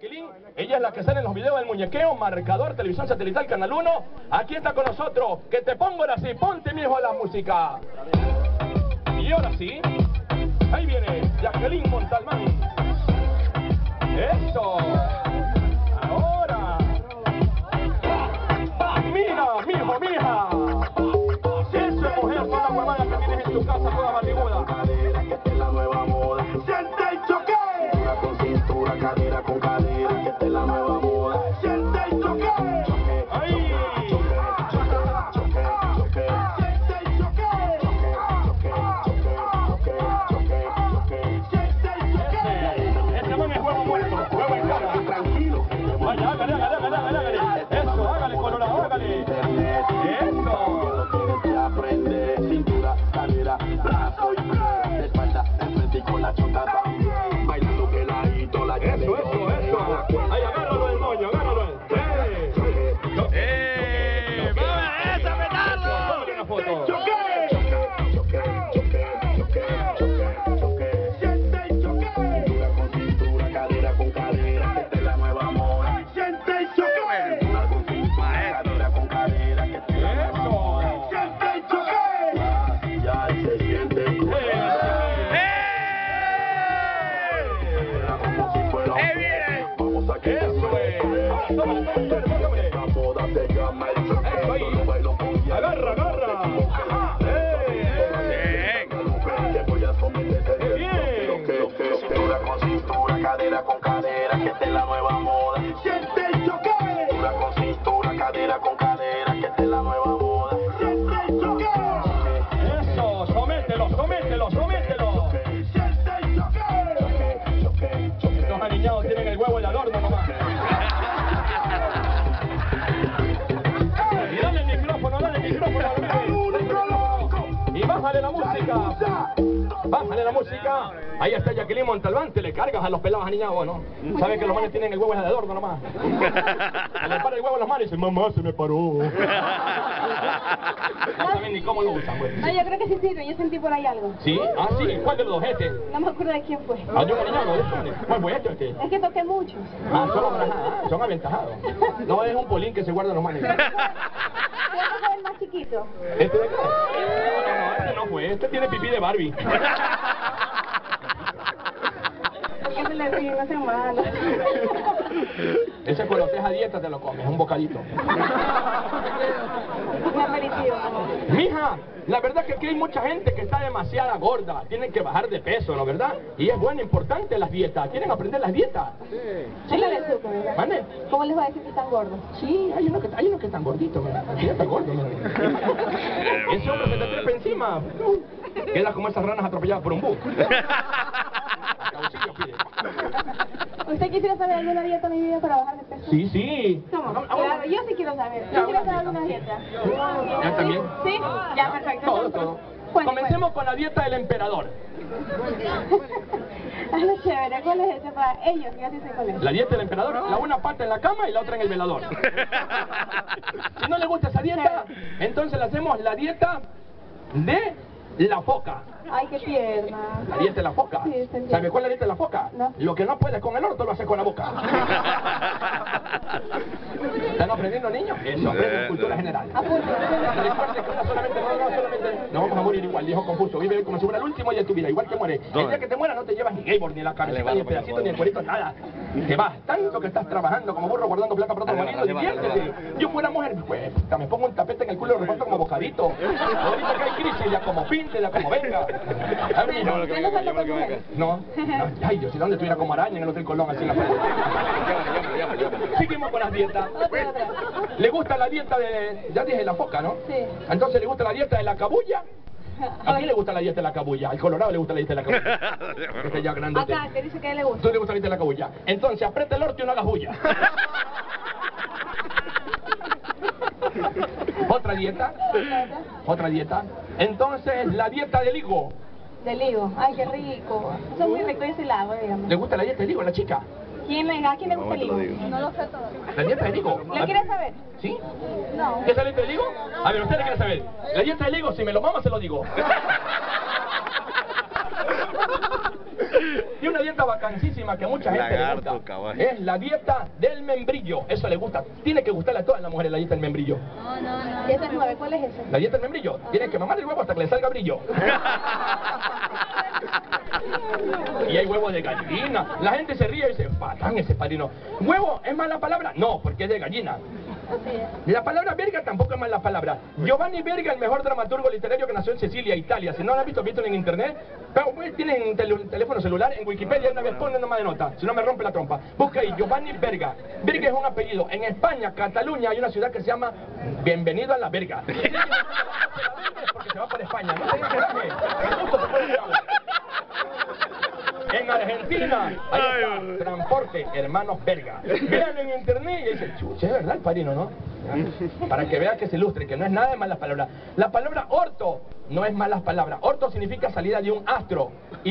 Jacqueline, ella es la que sale en los videos del muñequeo, marcador, televisión satelital, canal 1. Aquí está con nosotros, que te pongo ahora sí, ponte mi hijo la música. Y ahora sí, ¡Agarra, agarra! ¡Eh! Bien. Con cadera con cadera, es la nueva moda. La música. Ahí está Jacqueline Montalbán, te le cargas a los pelados aniñados, ¿no? Sabes que los manes tienen el huevo y el adorno nomás. Se le para el huevo a los manes y dicen, mamá, se me paró. No saben ni cómo lo usan, güey. No, yo creo que sí sirve, yo sentí por ahí algo. ¿Sí? Ah, sí. ¿Cuál de los dos este? No me acuerdo de quién fue. Ah, yo aniñado, ¿eh? ¿Cuál fue este este? Es que toqué muchos. Ah, son, aventajados, son aventajados. No, es un polín que se guarda en los manes. ¿Cuál fue el más chiquito? ¿Este de acá? Este tiene pipí de Barbie. ¿Por qué se le ríen? No sean malos. Ese cuando estés a dieta te lo comes, un bocadito. Un aperitivo. Mija, la verdad que aquí hay mucha gente que está demasiada gorda. Tienen que bajar de peso, ¿no verdad? Y es bueno, importante las dietas. ¿Quieren aprender las dietas? Sí. ¿Cómo les va a decir que están gordos? Sí, hay unos que, hay unos que están gorditos, mira. Aquí ya está gordo, mira. Ese hombre se te trepa encima. Queda como esas ranas atropelladas por un bus. ¿Usted quisiera saber alguna dieta mi vida para bajar de peso? Sí, sí. ¿Cómo? Claro, yo sí quiero saber. Ya, ¿Yo quiero una saber alguna dieta? ¿Ya también? ¿Sí? Ya, perfecto. Todo, todo. Cuente, Comencemos con la dieta del emperador. Ah, chévere. ¿Cuál es ese para ellos? Yo sí sé cuál es. La dieta del emperador, la una pata en la cama y la otra en el velador. Si no le gusta esa dieta, entonces le hacemos la dieta de la foca. Ay, qué pierna. La dieta de la foca. Sí. ¿Sabe cuál es la dieta de la foca? No. Lo que no puedes con el orto lo haces con la boca. ¿Están aprendiendo niños? Eso, aprenden cultura general. Apunte. Recuerde que una solamente, no, no, solamente, no vamos a morir igual, dijo Confucio. Vive como si fuera el último día de tu vida, igual que muere. El día que te muera no te llevas ni Gabor, ni la cabecita, ni el pedacito, ni el cuerito, nada. Te vas, tanto que estás trabajando como burro guardando plata para otro marido, diviértete. Yo fuera mujer, pues, me pongo un tapete en el culo y lo reparto Ahorita que hay crisis, ya como pinte, ya como venga. A. ¿Usted no? No, no, ay Dios, ¿y dónde estuviera como araña en el Hotel Colón así en la pared? Seguimos con las dietas. Otra, otra. ¿Le gusta la dieta de, ya dije la foca, ¿no? Sí. Entonces, ¿le gusta la dieta de la cabulla? ¿A quién le gusta la dieta de la cabulla? Al colorado le gusta la dieta de la cabulla. Este ya grandote. Acá, que dice que a él le gusta. ¿Tú le gusta la dieta de la cabulla? Entonces, aprieta el orto y no hagas bulla. Otra dieta. Otra dieta. Entonces, la dieta del higo. Del higo. Ay, qué rico. Eso es muy rico ese helado, digamos. ¿Le gusta la dieta del higo a la chica? ¿Quién, le- ¿A quién le gusta el higo? No lo sé todo. ¿La dieta del higo? ¿Le quieres saber? ¿Sí? No. ¿Qué es la dieta del higo? A ver, usted le quiere saber. La dieta del higo, si me lo mama, se lo digo. Y una dieta vacancísima que a mucha gente Lagarto, le gusta. caballo. Es la dieta del membrillo. Eso le gusta. Tiene que gustarle a todas las mujeres la dieta del membrillo. No, no, no. Y esa es nueve, ¿cuál es ese? La dieta del membrillo. Tiene que mamar el huevo hasta que le salga brillo. Y hay huevo de gallina. La gente se ríe y dice, patán ese padrino. ¿Huevo es mala palabra? No, porque es de gallina. La palabra verga tampoco es mala palabra. Giovanni Verga, el mejor dramaturgo literario que nació en Sicilia, Italia. Si no lo han visto, visto en internet. Pero, pues, tienen tel- teléfono celular, en Wikipedia una vez ponen nomás de nota. Si no me rompe la trompa. Busca ahí, Giovanni Verga. Verga es un apellido. En España, Cataluña, hay una ciudad que se llama Bienvenido a la Verga. Porque se va por España. No tengas coraje. Con gusto te puedes ir. En Argentina, ahí está, transporte, hermanos verga. Vean en internet y dicen, chuche, es verdad el padrino, ¿no? Para que vean que se ilustre, que no es nada de malas palabras. La palabra orto no es malas palabras. Orto significa salida de un astro. Y